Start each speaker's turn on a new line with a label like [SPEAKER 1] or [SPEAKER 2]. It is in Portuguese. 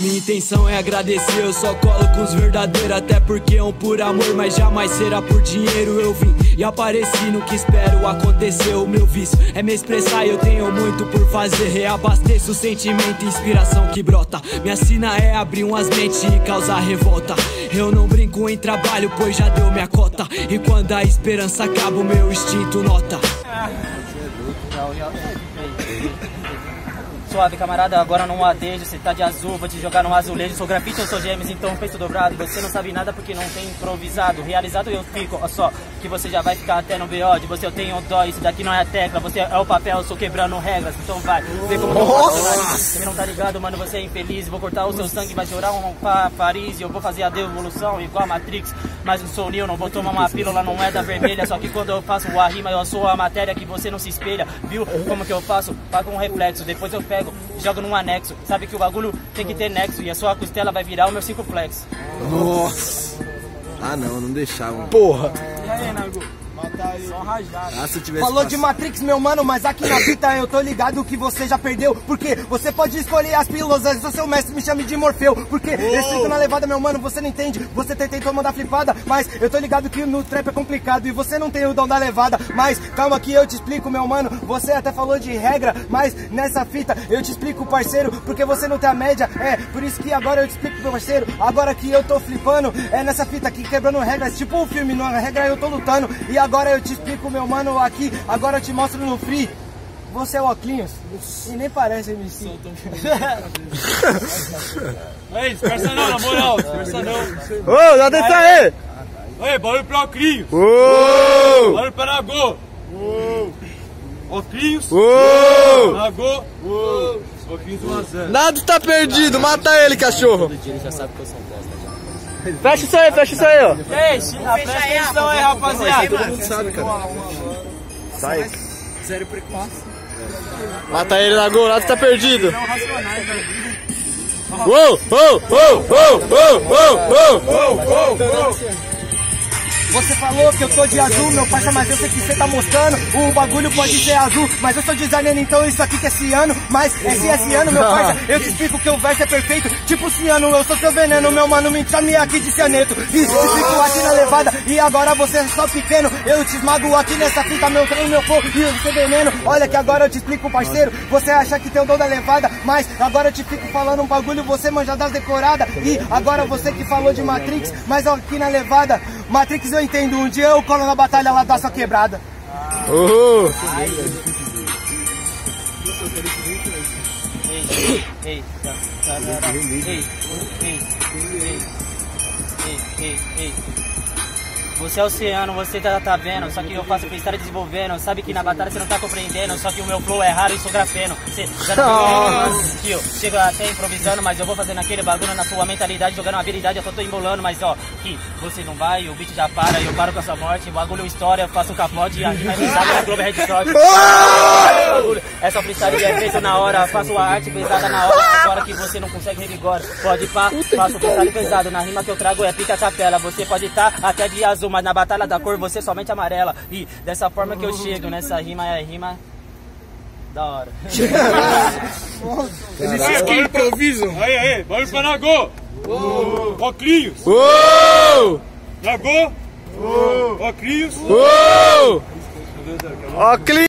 [SPEAKER 1] Minha intenção é agradecer, eu só colo com os verdadeiros Até porque é um por amor, mas jamais será por dinheiro. Eu vim e apareci no que espero acontecer. O meu vício é me expressar eu tenho muito por fazer. Reabasteço o sentimento e inspiração que brota. Minha sina é abrir umas mentes e causar revolta. Eu não brinco em trabalho, pois já deu minha cota. E quando a esperança acaba, o meu instinto nota
[SPEAKER 2] Suave, camarada, agora não adejo, você tá de azul, vou te jogar no azulejo. Sou grafite, eu sou gêmeos, então peito dobrado. Você não sabe nada porque não tem improvisado. Realizado eu fico, ó só, que você já vai ficar até no BO. De você eu tenho dó, isso daqui não é a tecla. Você é o papel, eu sou quebrando regras. Então vai, vê como eu. Você não tá ligado, mano, você é infeliz. Vou cortar o seu sangue, vai chorar um pa Paris. E eu vou fazer a devolução igual a Matrix. Mas não sou Neo, não vou tomar uma pílula, não é da vermelha. Só que quando eu faço a rima, eu sou a matéria que você não se espelha. Viu como que eu faço? Paga um reflexo, depois eu pego, jogo num anexo. Sabe que o bagulho tem que ter nexo e a sua costela vai virar o meu 5 flex.
[SPEAKER 3] Nossa. Ah não, não deixava.
[SPEAKER 4] Porra.
[SPEAKER 2] Só rajado.
[SPEAKER 3] Ah, se tivesse
[SPEAKER 4] Falou de Matrix, meu mano, mas aqui na fita eu tô ligado que você já perdeu. Porque você pode escolher as pílulas, antes o seu mestre me chame de Morfeu. Porque explico na levada, meu mano, você não entende. Você tentou mandar flipada, mas eu tô ligado que no trap é complicado e você não tem o dom da levada. Mas calma que eu te explico, meu mano. Você até falou de regra, mas nessa fita eu te explico, parceiro, porque você não tem a média. É, por isso que agora eu te explico, meu parceiro. Agora que eu tô flipando, é nessa fita aqui quebrando regras, tipo um filme, na regra eu tô lutando. E agora eu te explico, meu mano, aqui. Agora eu te mostro no free. Você é o Oclinhos? E nem parece MC.
[SPEAKER 5] Ei, dispersa não, na moral, dispersa não.
[SPEAKER 4] Ô, dá dentro aí!
[SPEAKER 5] Ei, barulho pra Ocrinhos,
[SPEAKER 4] Ô!
[SPEAKER 5] barulho pra Nagô. Ocrinhos,
[SPEAKER 4] Ô!
[SPEAKER 5] Nagô, Ocrinhos 1x0.
[SPEAKER 4] Nada tá perdido, mata ele, cachorro!
[SPEAKER 2] Fecha isso aí, fecha isso aí, ó. Ei, presta atenção aí, rapaziada.
[SPEAKER 3] Todo mundo sabe, cara.
[SPEAKER 4] Sai. Mata ele na gol, nada tá perdido. Uou, uou, uou, uou, uou, uou, uou, uou. Você falou que eu tô de azul, meu parça, mas eu sei que você tá mostrando. O bagulho pode ser azul, mas eu sou designer, então isso aqui que é ciano. Mas esse é ciano, meu parça, eu te explico que o verso é perfeito. Tipo ciano, eu sou seu veneno, meu mano, me chame aqui de cianeto. E fico aqui na levada, e agora você é só pequeno. Eu te esmago aqui nessa fita, meu trem, meu fogo e seu veneno. Olha que agora eu te explico, parceiro. Você acha que tem o dom da levada, mas agora eu te fico falando um bagulho, você manja das decoradas. E agora você que falou de Matrix, mas aqui na levada, Matrix eu entendo. Um dia eu colo na batalha lá da sua quebrada.
[SPEAKER 2] Ei, ei, tá, tarará. ei, ei, ei, ei, ei, ei. Você é oceano, você tá, tá vendo, só que eu faço freestyle desenvolvendo. Sabe que na batalha você não tá compreendendo, só que o meu flow é raro e sou grafeno. Você já não que eu chego até improvisando, mas eu vou fazendo aquele bagulho na sua mentalidade, jogando habilidade, eu só tô embolando, mas ó, que você não vai, o beat já para, eu paro com a sua morte, o bagulho é história, eu faço o capote e a é pesada na Globo Headshot. Essa freestyle é feita na hora, faço a arte pesada na hora, agora que você não consegue revigora. Pode pá, faço freestyle pesado, na rima que eu trago é pica capela. Você pode estar até de azul, mas na batalha da cor você somente amarela. E dessa forma que eu chego, nessa rima é rima da hora.
[SPEAKER 5] Aí, que improviso. Aí, aí, barulho pra Nagô. Ocrinhos,
[SPEAKER 4] Uou!
[SPEAKER 5] Nagô!
[SPEAKER 4] Ó, Cli-